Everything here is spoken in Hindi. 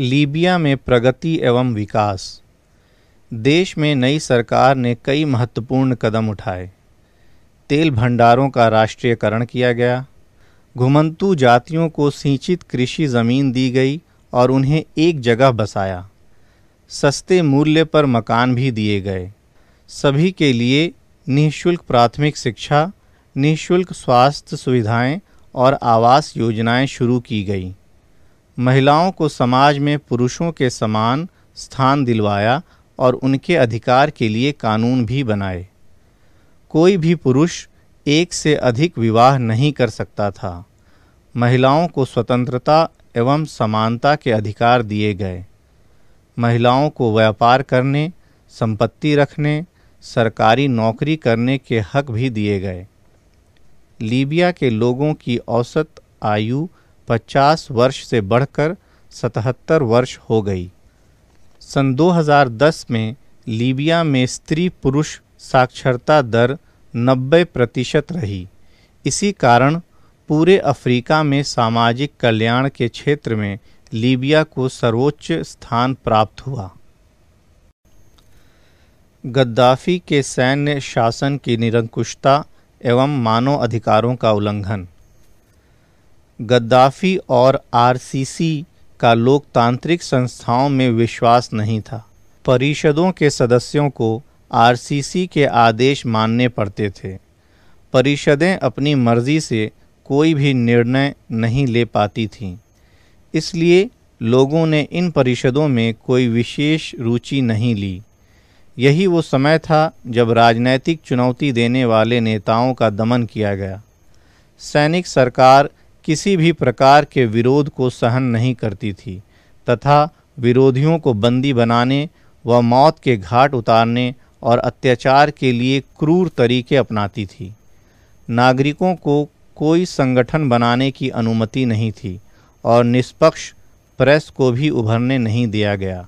लीबिया में प्रगति एवं विकास। देश में नई सरकार ने कई महत्वपूर्ण कदम उठाए। तेल भंडारों का राष्ट्रीयकरण किया गया। घुमंतु जातियों को सिंचित कृषि ज़मीन दी गई और उन्हें एक जगह बसाया। सस्ते मूल्य पर मकान भी दिए गए। सभी के लिए निःशुल्क प्राथमिक शिक्षा, निःशुल्क स्वास्थ्य सुविधाएँ और आवास योजनाएँ शुरू की गई। महिलाओं को समाज में पुरुषों के समान स्थान दिलवाया और उनके अधिकार के लिए कानून भी बनाए। कोई भी पुरुष एक से अधिक विवाह नहीं कर सकता था। महिलाओं को स्वतंत्रता एवं समानता के अधिकार दिए गए। महिलाओं को व्यापार करने, संपत्ति रखने, सरकारी नौकरी करने के हक भी दिए गए। लीबिया के लोगों की औसत आयु 50 वर्ष से बढ़कर 77 वर्ष हो गई। सन 2010 में लीबिया में स्त्री पुरुष साक्षरता दर 90 प्रतिशत रही। इसी कारण पूरे अफ्रीका में सामाजिक कल्याण के क्षेत्र में लीबिया को सर्वोच्च स्थान प्राप्त हुआ। गद्दाफी के सैन्य शासन की निरंकुशता एवं मानव अधिकारों का उल्लंघन। गद्दाफी और आरसीसी का लोकतांत्रिक संस्थाओं में विश्वास नहीं था। परिषदों के सदस्यों को आरसीसी के आदेश मानने पड़ते थे। परिषदें अपनी मर्ज़ी से कोई भी निर्णय नहीं ले पाती थीं। इसलिए लोगों ने इन परिषदों में कोई विशेष रुचि नहीं ली। यही वो समय था जब राजनैतिक चुनौती देने वाले नेताओं का दमन किया गया। सैनिक सरकार किसी भी प्रकार के विरोध को सहन नहीं करती थी, तथा विरोधियों को बंदी बनाने व मौत के घाट उतारने और अत्याचार के लिए क्रूर तरीके अपनाती थी। नागरिकों को कोई संगठन बनाने की अनुमति नहीं थी और निष्पक्ष प्रेस को भी उभरने नहीं दिया गया।